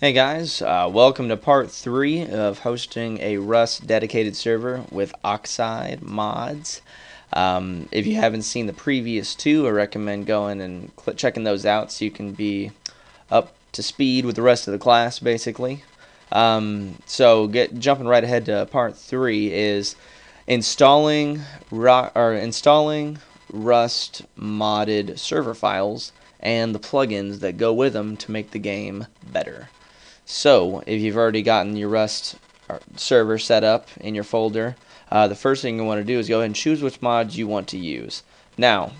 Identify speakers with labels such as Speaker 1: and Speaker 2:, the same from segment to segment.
Speaker 1: Hey guys, uh, welcome to part 3 of hosting a Rust dedicated server with Oxide mods. Um, if you haven't seen the previous two, I recommend going and checking those out so you can be up to speed with the rest of the class basically. Um, so get jumping right ahead to part 3 is installing or installing Rust modded server files and the plugins that go with them to make the game better. So, if you've already gotten your Rust uh, server set up in your folder, uh, the first thing you want to do is go ahead and choose which mods you want to use. Now,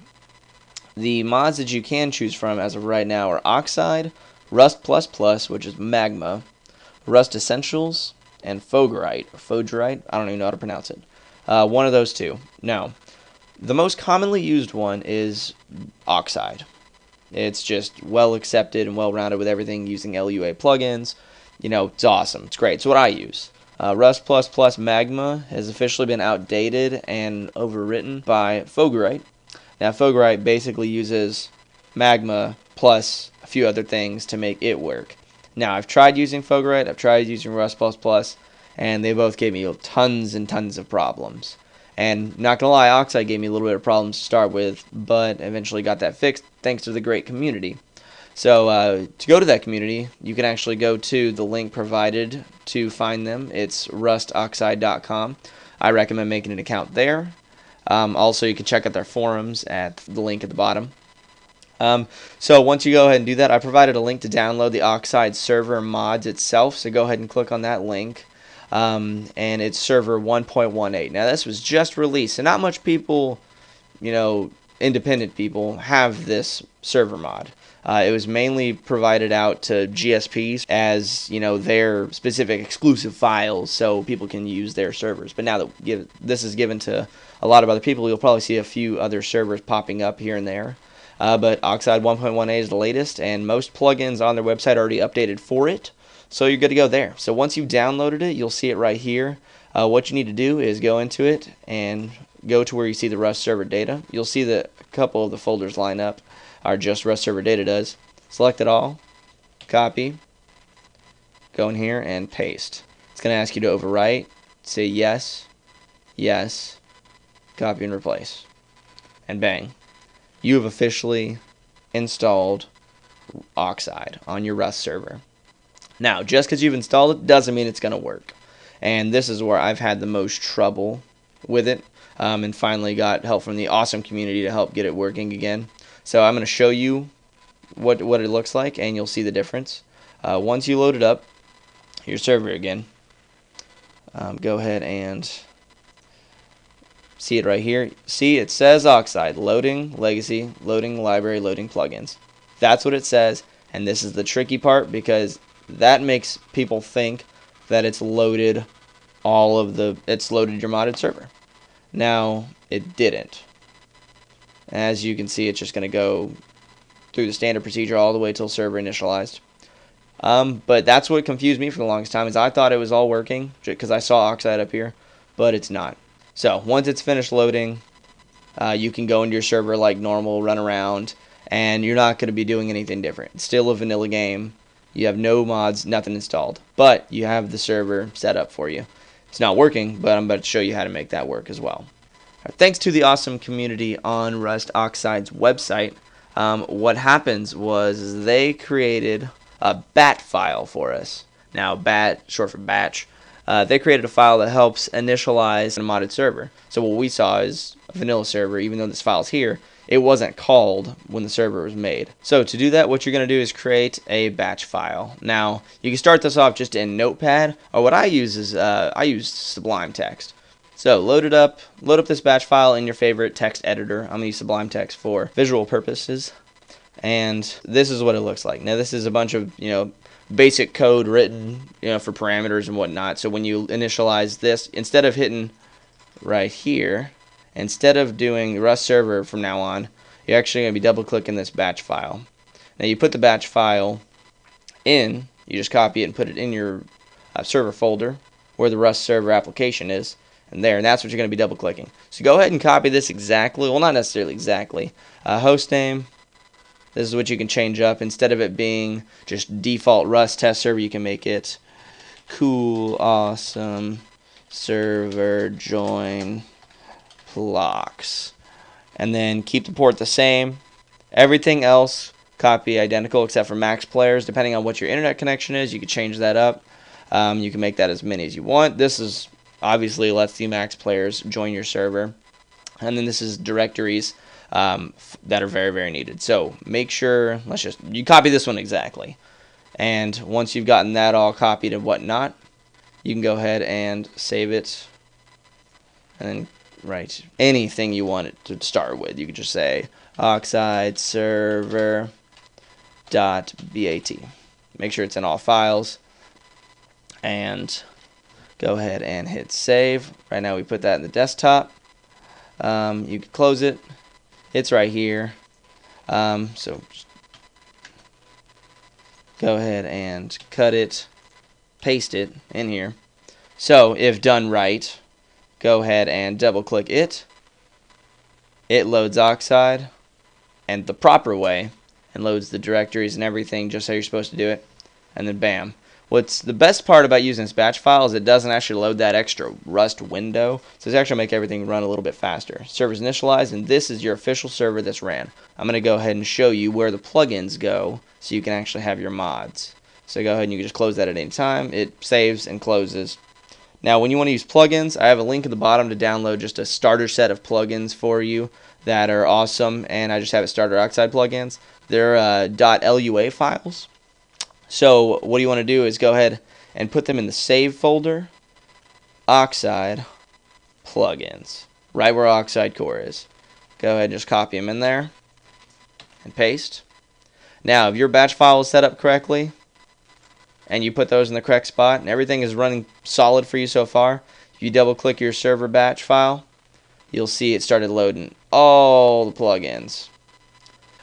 Speaker 1: the mods that you can choose from as of right now are Oxide, Rust++, Plus which is Magma, Rust Essentials, and Fougerite, or Fougerite, I don't even know how to pronounce it. Uh, one of those two. Now, the most commonly used one is Oxide. It's just well accepted and well rounded with everything using LUA plugins. You know, it's awesome. It's great. It's what I use. Uh, Rust++ Plus Magma has officially been outdated and overwritten by Fougerite. Now, Fougerite basically uses Magma plus a few other things to make it work. Now, I've tried using Fougerite, I've tried using Rust++, and they both gave me tons and tons of problems. And not gonna lie, Oxide gave me a little bit of problems to start with, but eventually got that fixed thanks to the great community. So uh, to go to that community, you can actually go to the link provided to find them. It's rustoxide.com. I recommend making an account there. Um, also, you can check out their forums at the link at the bottom. Um, so once you go ahead and do that, I provided a link to download the Oxide server mods itself. So go ahead and click on that link um, and it's server 1.18. Now this was just released, and not much people, you know, independent people have this server mod. Uh, it was mainly provided out to GSPs as you know their specific exclusive files, so people can use their servers. But now that give, this is given to a lot of other people, you'll probably see a few other servers popping up here and there. Uh, but Oxide 1.18 is the latest, and most plugins on their website are already updated for it. So you're good to go there. So once you've downloaded it, you'll see it right here. Uh, what you need to do is go into it and go to where you see the Rust server data. You'll see that a couple of the folders line up are just Rust server data does. Select it all, copy, go in here and paste. It's going to ask you to overwrite. Say yes, yes, copy and replace. And bang. You have officially installed Oxide on your Rust server. Now, just because you've installed it doesn't mean it's going to work. And this is where I've had the most trouble with it um, and finally got help from the awesome community to help get it working again. So I'm going to show you what, what it looks like and you'll see the difference. Uh, once you load it up, your server again, um, go ahead and see it right here. See, it says Oxide, loading legacy, loading library, loading plugins. That's what it says, and this is the tricky part because that makes people think that it's loaded all of the it's loaded your modded server. Now it didn't. As you can see, it's just going to go through the standard procedure all the way till server initialized. Um, but that's what confused me for the longest time is I thought it was all working because I saw Oxide up here, but it's not. So once it's finished loading, uh, you can go into your server like normal, run around, and you're not going to be doing anything different. It's still a vanilla game. You have no mods, nothing installed, but you have the server set up for you. It's not working, but I'm about to show you how to make that work as well. Right, thanks to the awesome community on Rust Oxide's website, um, what happens was they created a bat file for us. Now, bat, short for batch, uh, they created a file that helps initialize a modded server. So what we saw is a vanilla server, even though this file's here, it wasn't called when the server was made. So to do that, what you're going to do is create a batch file. Now, you can start this off just in Notepad, or what I use is uh, I use Sublime Text. So load it up, load up this batch file in your favorite text editor. I'm going to use Sublime Text for visual purposes. And this is what it looks like. Now this is a bunch of, you know, basic code written, you know, for parameters and whatnot. So when you initialize this, instead of hitting right here, instead of doing Rust server from now on, you're actually going to be double clicking this batch file. Now you put the batch file in, you just copy it and put it in your uh, server folder where the Rust server application is, and there, and that's what you're going to be double clicking. So go ahead and copy this exactly, well not necessarily exactly, uh, host name, This is what you can change up. Instead of it being just default Rust test server, you can make it cool, awesome, server, join, blocks. And then keep the port the same. Everything else copy identical except for max players. Depending on what your internet connection is, you can change that up. Um, you can make that as many as you want. This is obviously lets the max players join your server. And then this is directories um, that are very, very needed. So make sure, let's just, you copy this one exactly. And once you've gotten that all copied and whatnot, you can go ahead and save it and then write anything you want it to start with. You could just say oxide server dot bat. Make sure it's in all files and go ahead and hit save. Right now we put that in the desktop. Um, you can close it. It's right here. Um, so go ahead and cut it, paste it in here. So if done right, go ahead and double click it. It loads Oxide and the proper way and loads the directories and everything just how you're supposed to do it. And then bam, What's the best part about using this batch file is it doesn't actually load that extra Rust window, so it's actually make everything run a little bit faster. Server's initialized, and this is your official server that's ran. I'm going to go ahead and show you where the plugins go so you can actually have your mods. So go ahead and you can just close that at any time. It saves and closes. Now when you want to use plugins, I have a link at the bottom to download just a starter set of plugins for you that are awesome, and I just have it starter oxide plugins. They're uh, .lua files. So what you want to do is go ahead and put them in the save folder, Oxide, plugins, right where Oxide Core is. Go ahead and just copy them in there and paste. Now, if your batch file is set up correctly and you put those in the correct spot and everything is running solid for you so far, you double click your server batch file, you'll see it started loading all the plugins.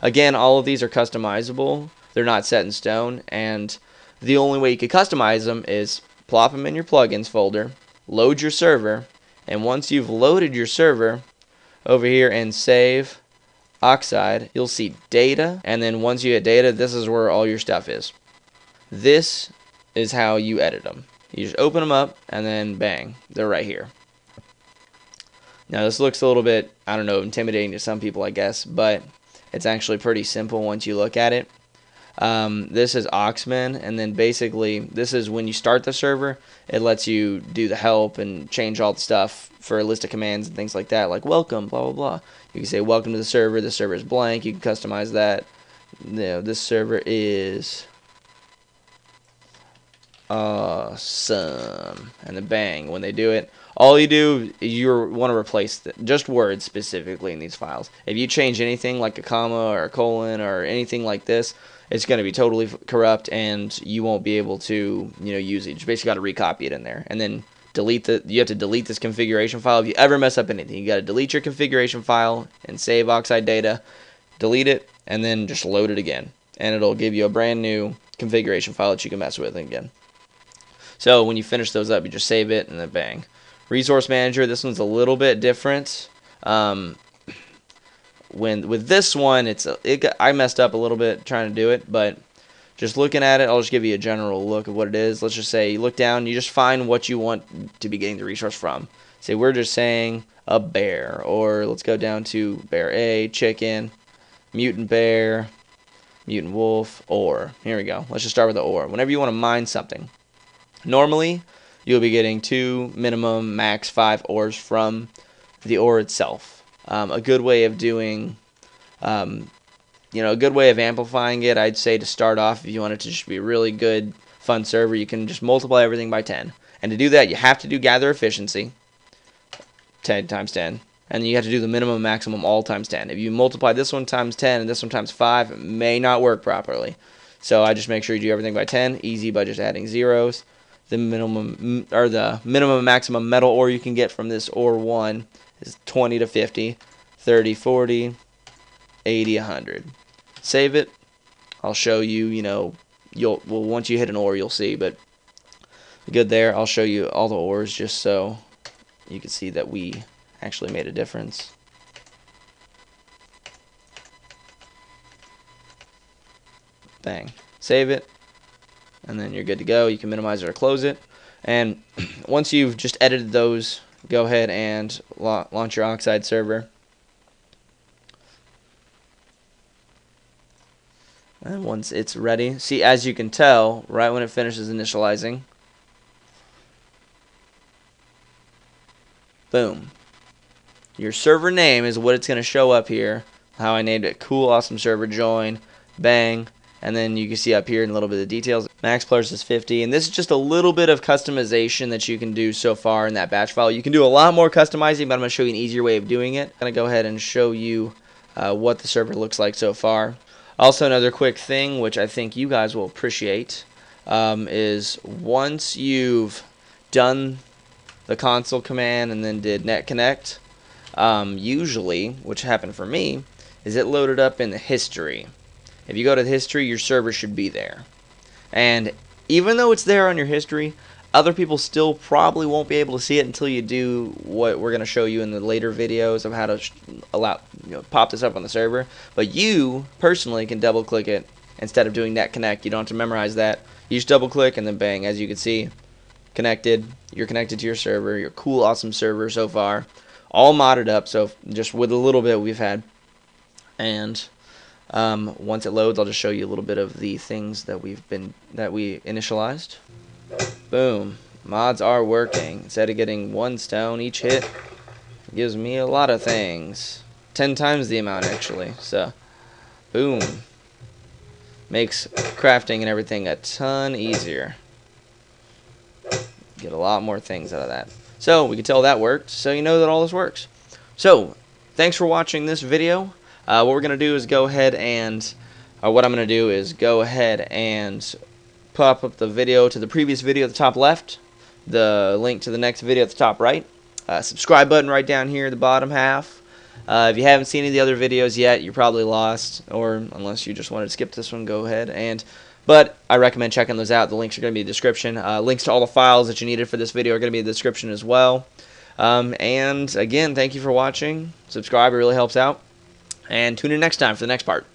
Speaker 1: Again, all of these are customizable they're not set in stone, and the only way you could customize them is plop them in your plugins folder, load your server, and once you've loaded your server, over here and save Oxide, you'll see data, and then once you hit data, this is where all your stuff is. This is how you edit them. You just open them up, and then bang, they're right here. Now this looks a little bit, I don't know, intimidating to some people, I guess, but it's actually pretty simple once you look at it. Um, this is Oxmin, and then basically this is when you start the server. It lets you do the help and change all the stuff for a list of commands and things like that, like welcome, blah blah blah. You can say welcome to the server. The server is blank. You can customize that. You know, this server is awesome, and then bang when they do it. All you do, is you want to replace the, just words specifically in these files. If you change anything like a comma or a colon or anything like this, it's going to be totally corrupt and you won't be able to you know use it. You basically got to recopy it in there and then delete the. You have to delete this configuration file if you ever mess up anything. You got to delete your configuration file and save Oxide data, delete it, and then just load it again, and it'll give you a brand new configuration file that you can mess with again. So when you finish those up, you just save it and then bang. Resource Manager. This one's a little bit different. Um, when with this one, it's it I messed up a little bit trying to do it, but just looking at it, I'll just give you a general look of what it is. Let's just say you look down, you just find what you want to be getting the resource from. Say we're just saying a bear, or let's go down to bear A, chicken, mutant bear, mutant wolf, or. Here we go. Let's just start with the or. Whenever you want to mine something, normally you'll be getting two minimum, max five ores from the ore itself um, a good way of doing, um, you know, a good way of amplifying it, I'd say to start off, if you want it to just be a really good, fun server, you can just multiply everything by 10. And to do that, you have to do gather efficiency, 10 times 10. And you have to do the minimum maximum all times 10. If you multiply this one times 10 and this one times 5, it may not work properly. So I just make sure you do everything by 10, easy by just adding zeros. The minimum or the minimum maximum metal ore you can get from this ore 1 is 20 to 50, 30, 40, 80, 100. Save it. I'll show you, you know, you'll well once you hit an ore you'll see, but good there. I'll show you all the ores just so you can see that we actually made a difference. Bang. Save it. And then you're good to go. You can minimize it or close it. And once you've just edited those, go ahead and la launch your Oxide server. And once it's ready, see as you can tell, right when it finishes initializing, boom. Your server name is what it's going to show up here. How I named it, cool, awesome server, join, bang, and then you can see up here in a little bit of details max players is 50 and this is just a little bit of customization that you can do so far in that batch file. You can do a lot more customizing but I'm going to show you an easier way of doing it. I'm going to go ahead and show you uh, what the server looks like so far. Also another quick thing which I think you guys will appreciate um, is once you've done the console command and then did net connect um, usually which happened for me is it loaded up in the history if you go to history, your server should be there. And even though it's there on your history, other people still probably won't be able to see it until you do what we're going to show you in the later videos of how to allow you know, pop this up on the server. But you personally can double click it instead of doing net connect. You don't have to memorize that. You just double click and then bang, as you can see, connected. You're connected to your server, your cool, awesome server so far. All modded up, so just with a little bit we've had. And um, once it loads, I'll just show you a little bit of the things that we've been that we initialized. Boom, mods are working. Instead of getting one stone each hit, gives me a lot of things, ten times the amount actually. So, boom, makes crafting and everything a ton easier. Get a lot more things out of that. So we can tell that worked. So you know that all this works. So thanks for watching this video. Uh, what we're going to do is go ahead and, uh, what I'm going to do is go ahead and pop up the video to the previous video at the top left, the link to the next video at the top right, uh, subscribe button right down here the bottom half. Uh, if you haven't seen any of the other videos yet, you're probably lost, or unless you just wanted to skip this one, go ahead and but I recommend checking those out. The links are going to be in the description. Uh, links to all the files that you needed for this video are going to be in the description as well. Um, and again, thank you for watching. Subscribe, it really helps out. And tune in next time for the next part.